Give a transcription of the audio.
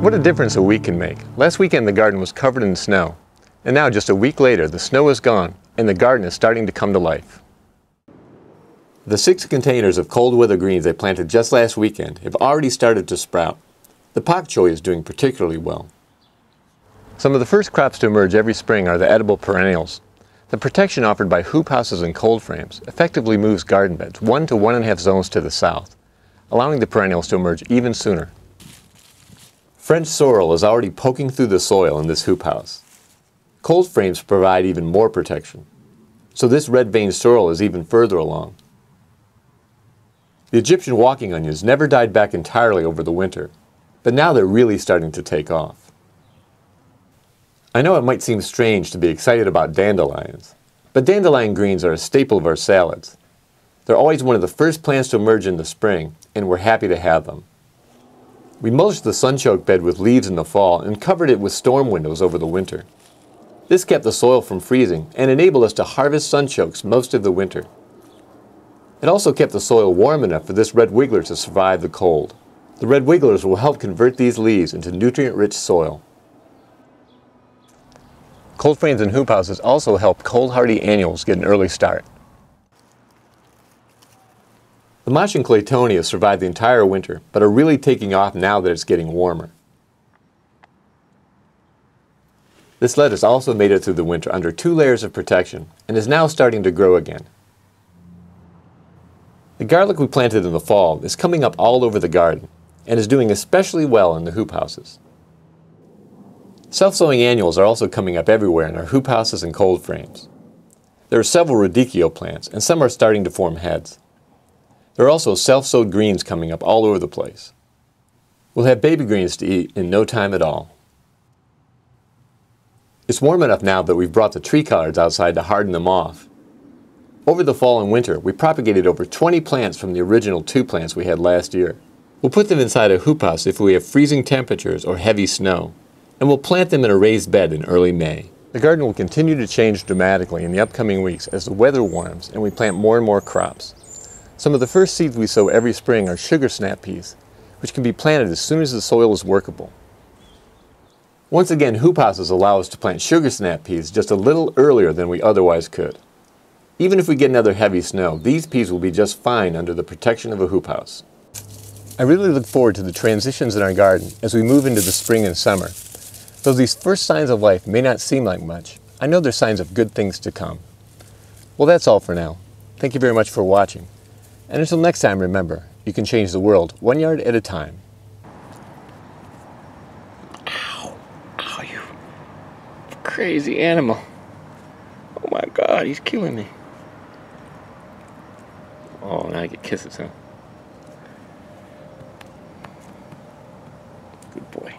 What a difference a week can make. Last weekend the garden was covered in snow. And now just a week later the snow is gone and the garden is starting to come to life. The six containers of cold weather greens I planted just last weekend have already started to sprout. The pak choi is doing particularly well. Some of the first crops to emerge every spring are the edible perennials. The protection offered by hoop houses and cold frames effectively moves garden beds one to one and a half zones to the south, allowing the perennials to emerge even sooner. French sorrel is already poking through the soil in this hoop house. Cold frames provide even more protection, so this red-veined sorrel is even further along. The Egyptian walking onions never died back entirely over the winter, but now they're really starting to take off. I know it might seem strange to be excited about dandelions, but dandelion greens are a staple of our salads. They're always one of the first plants to emerge in the spring, and we're happy to have them. We mulched the sunchoke bed with leaves in the fall and covered it with storm windows over the winter. This kept the soil from freezing and enabled us to harvest sunchokes most of the winter. It also kept the soil warm enough for this red wiggler to survive the cold. The red wigglers will help convert these leaves into nutrient-rich soil. Cold frames and hoop houses also help cold hardy annuals get an early start. The mache and claytonia survived the entire winter, but are really taking off now that it's getting warmer. This lettuce also made it through the winter under two layers of protection and is now starting to grow again. The garlic we planted in the fall is coming up all over the garden and is doing especially well in the hoop houses. Self-sowing annuals are also coming up everywhere in our hoop houses and cold frames. There are several radicchio plants, and some are starting to form heads. There are also self-sowed greens coming up all over the place. We'll have baby greens to eat in no time at all. It's warm enough now that we've brought the tree collards outside to harden them off. Over the fall and winter, we propagated over 20 plants from the original two plants we had last year. We'll put them inside a hoop house if we have freezing temperatures or heavy snow and we'll plant them in a raised bed in early May. The garden will continue to change dramatically in the upcoming weeks as the weather warms and we plant more and more crops. Some of the first seeds we sow every spring are sugar snap peas, which can be planted as soon as the soil is workable. Once again, hoop houses allow us to plant sugar snap peas just a little earlier than we otherwise could. Even if we get another heavy snow, these peas will be just fine under the protection of a hoop house. I really look forward to the transitions in our garden as we move into the spring and summer Though these first signs of life may not seem like much, I know they're signs of good things to come. Well, that's all for now. Thank you very much for watching. And until next time, remember, you can change the world one yard at a time. Ow. Ow, you crazy animal. Oh my god, he's killing me. Oh, now I get kisses, huh? Good boy.